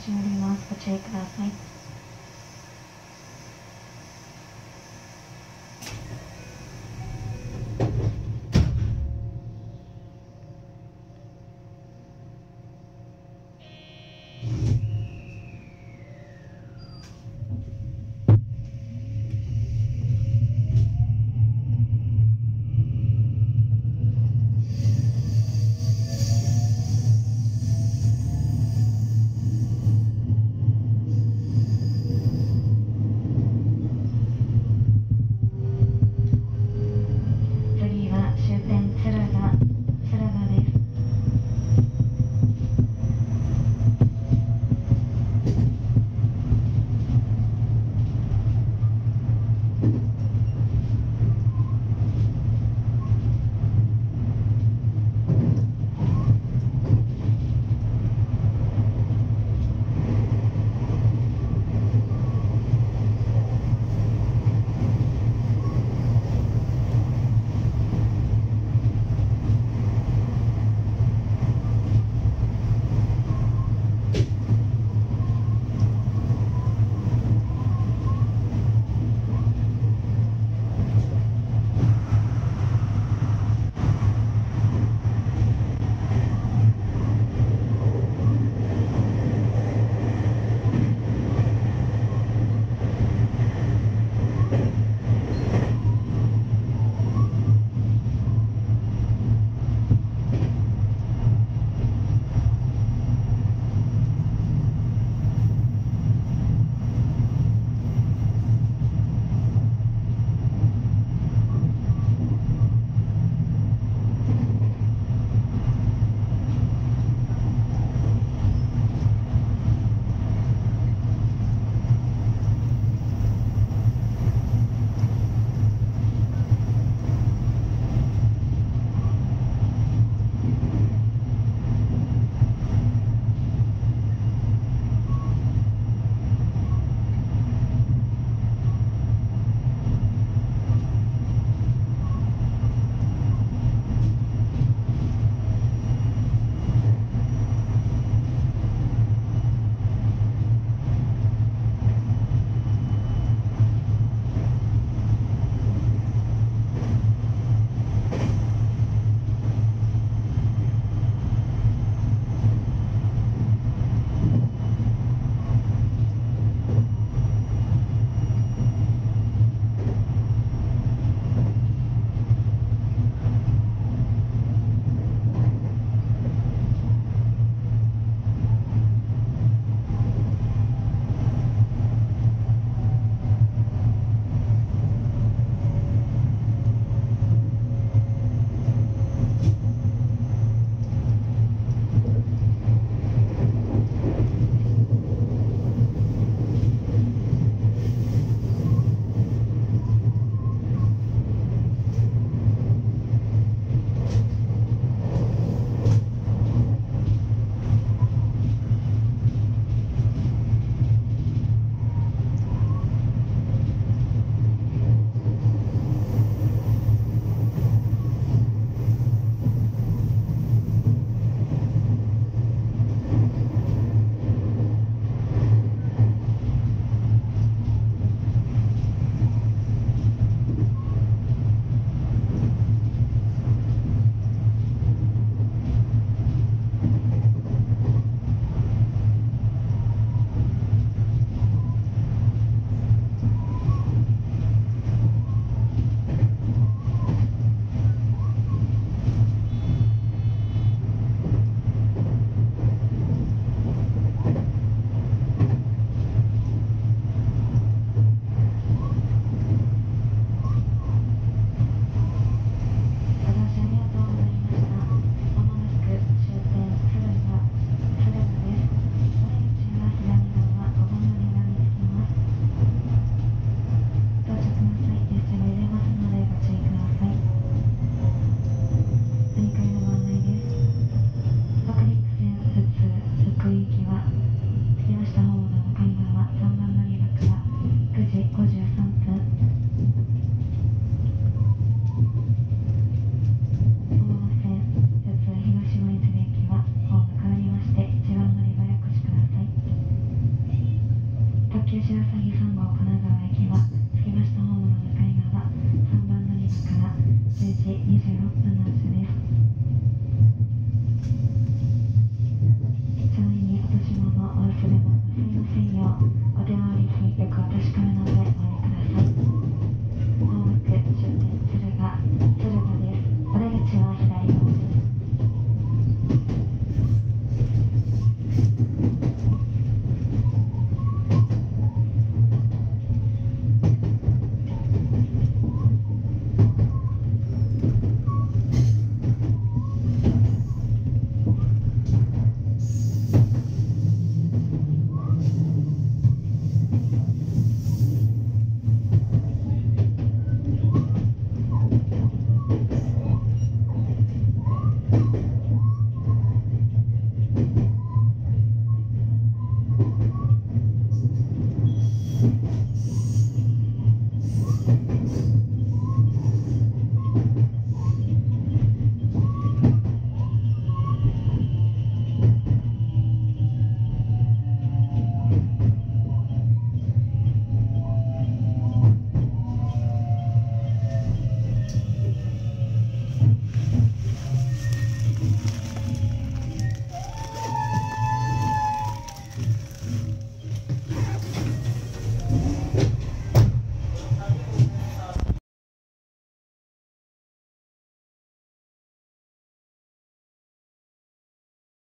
閉まります。ご注意ください。